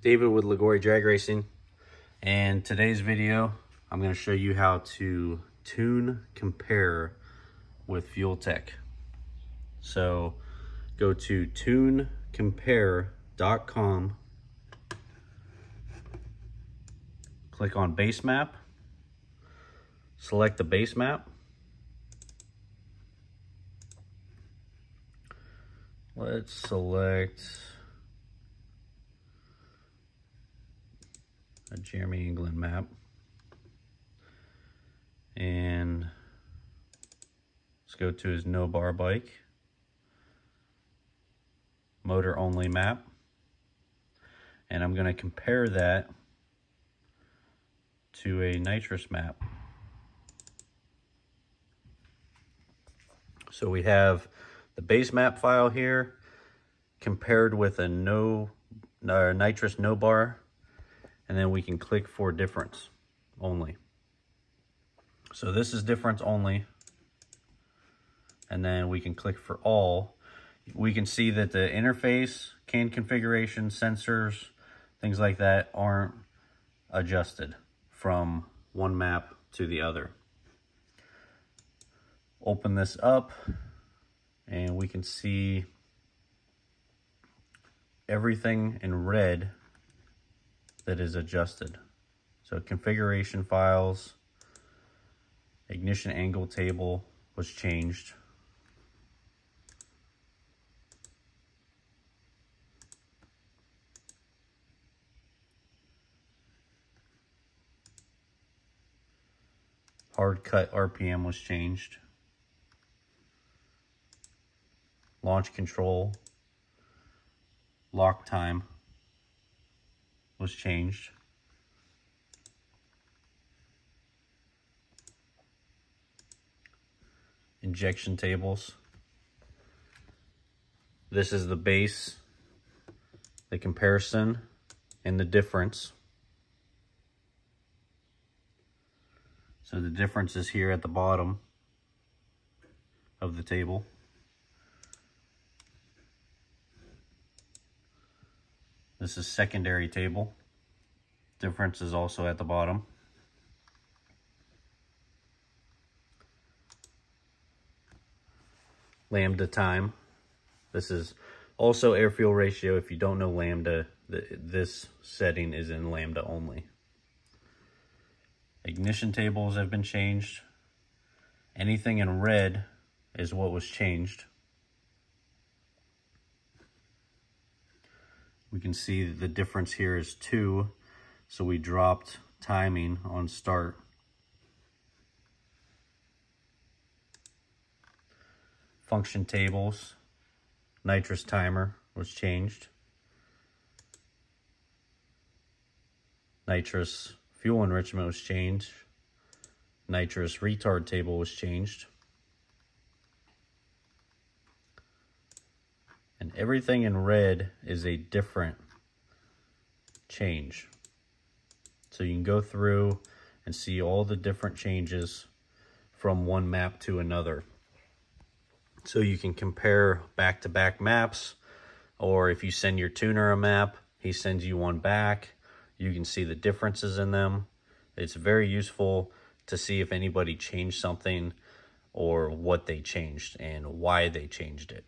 David with Liguori Drag Racing and today's video I'm going to show you how to tune compare with FuelTech. So go to tunecompare.com click on base map select the base map let's select a Jeremy England map. And let's go to his no bar bike. Motor only map. And I'm going to compare that to a nitrous map. So we have the base map file here compared with a no uh, nitrous no bar and then we can click for difference only. So this is difference only. And then we can click for all. We can see that the interface, CAN configuration, sensors, things like that aren't adjusted from one map to the other. Open this up and we can see everything in red that is adjusted. So configuration files, ignition angle table was changed. Hard cut RPM was changed. Launch control, lock time was changed. Injection tables. This is the base, the comparison, and the difference. So the difference is here at the bottom of the table. This is secondary table. Difference is also at the bottom. Lambda time. This is also air fuel ratio. If you don't know lambda, this setting is in lambda only. Ignition tables have been changed. Anything in red is what was changed. We can see the difference here is two. So we dropped timing on start. Function tables, nitrous timer was changed. Nitrous fuel enrichment was changed. Nitrous retard table was changed. And everything in red is a different change. So you can go through and see all the different changes from one map to another. So you can compare back-to-back -back maps, or if you send your tuner a map, he sends you one back. You can see the differences in them. It's very useful to see if anybody changed something or what they changed and why they changed it.